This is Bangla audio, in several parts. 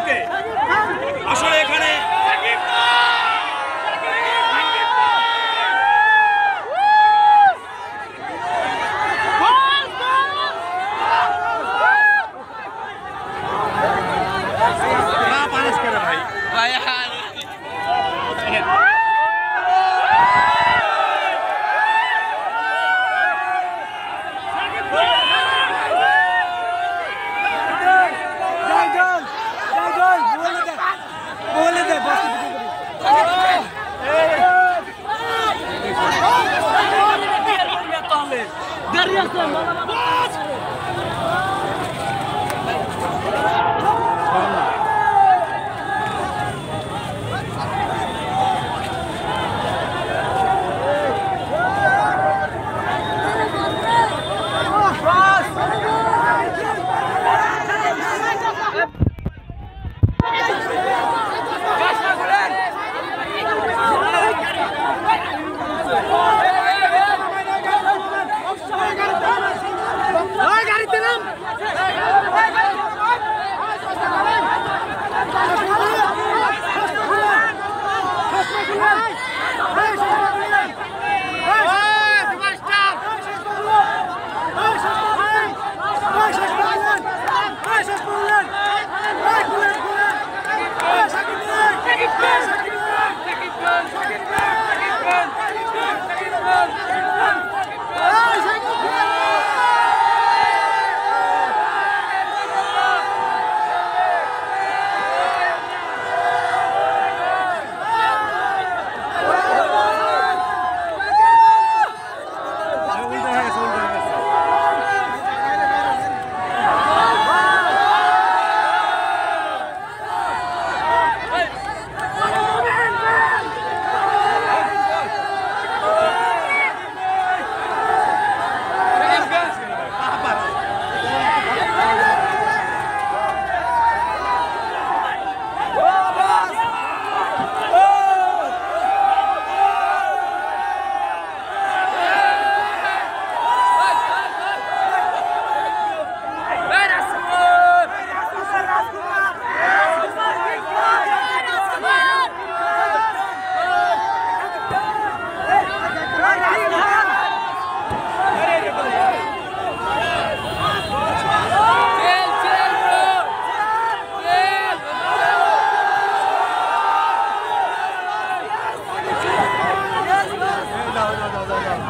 হাকিমকে আসলে এখানে ভাই। ভাই Yes, sir. 走走走。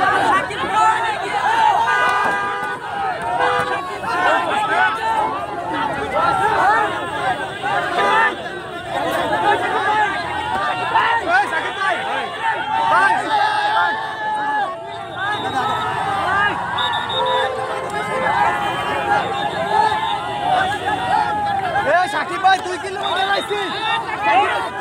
Thank you.